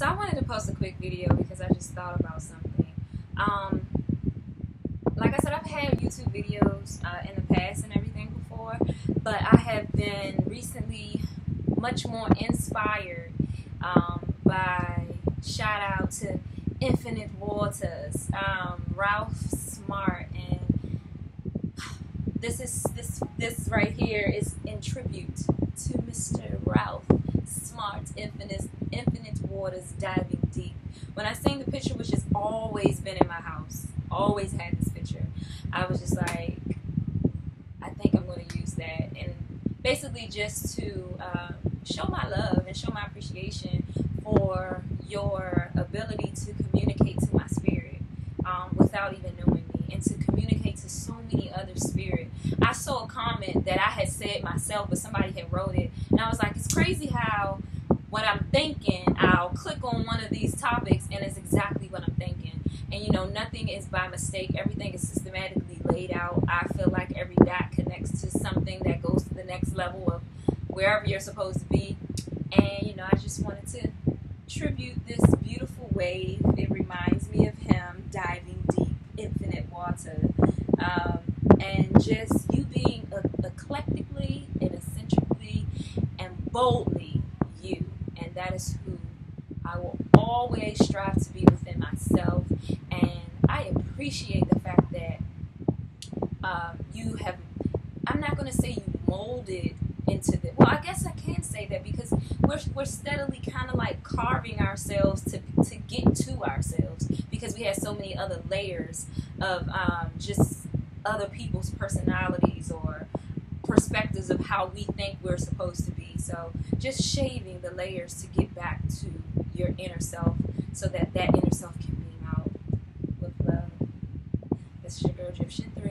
so I wanted to post a quick video because I just thought about something. Um, like I said, I've had YouTube videos uh, in the past and everything before, but I have been recently much more inspired um, by shout out to Infinite Waters, um, Ralph Smart, and this is this this right here is in tribute to Mr. Ralph Waters, diving deep. When I seen the picture, which has always been in my house, always had this picture, I was just like, I think I'm going to use that, and basically just to uh, show my love and show my appreciation for your ability to communicate to my spirit um, without even knowing me and to communicate to so many other spirit. I saw a comment that I had said myself, but somebody had wrote it, and I was like, it's crazy how what I'm thinking, I'll click on one of these topics and it's exactly what I'm thinking. And you know, nothing is by mistake. Everything is systematically laid out. I feel like every dot connects to something that goes to the next level of wherever you're supposed to be. And you know, I just wanted to tribute this beautiful wave. It reminds me of him diving deep, infinite water, um, and just you being eclectically and eccentrically and boldly. And that is who I will always strive to be within myself. And I appreciate the fact that um, you have, I'm not going to say you molded into the, well, I guess I can say that because we're, we're steadily kind of like carving ourselves to, to get to ourselves because we have so many other layers of um, just other people's personalities or perspectives of how we think we're supposed to be. So just shaving the layers to get back to your inner self so that that inner self can beam out with love. This is your girl Egyptian 3.